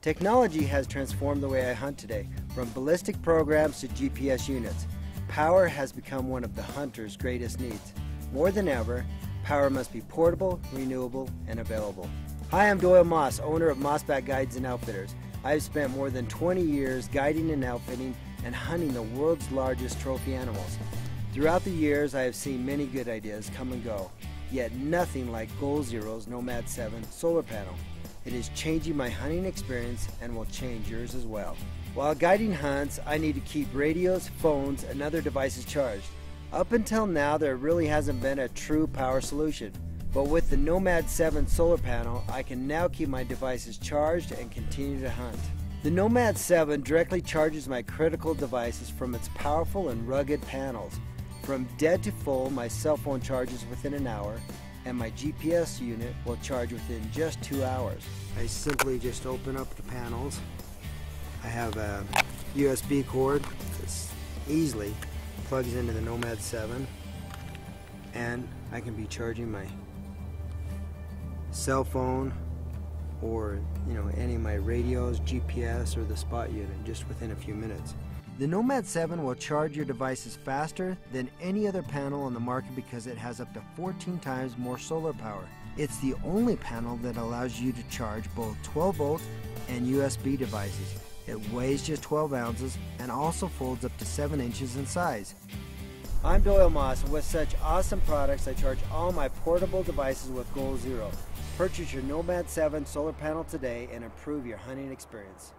Technology has transformed the way I hunt today, from ballistic programs to GPS units. Power has become one of the hunter's greatest needs. More than ever, power must be portable, renewable, and available. Hi, I'm Doyle Moss, owner of Mossback Guides and Outfitters. I've spent more than 20 years guiding and outfitting and hunting the world's largest trophy animals. Throughout the years, I have seen many good ideas come and go, yet nothing like Goal Zero's Nomad 7 solar panel. It is changing my hunting experience and will change yours as well. While guiding hunts, I need to keep radios, phones, and other devices charged. Up until now, there really hasn't been a true power solution. But with the Nomad 7 solar panel, I can now keep my devices charged and continue to hunt. The Nomad 7 directly charges my critical devices from its powerful and rugged panels. From dead to full, my cell phone charges within an hour, and my GPS unit will charge within just two hours. I simply just open up the panels. I have a USB cord that easily plugs into the Nomad 7 and I can be charging my cell phone or you know any of my radios, GPS or the spot unit just within a few minutes. The Nomad 7 will charge your devices faster than any other panel on the market because it has up to 14 times more solar power. It's the only panel that allows you to charge both 12 volt and USB devices. It weighs just 12 ounces and also folds up to 7 inches in size. I'm Doyle Moss and with such awesome products I charge all my portable devices with Goal Zero. Purchase your Nomad 7 solar panel today and improve your hunting experience.